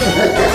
Ha ha ha!